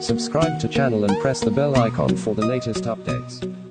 Subscribe to channel and press the bell icon for the latest updates.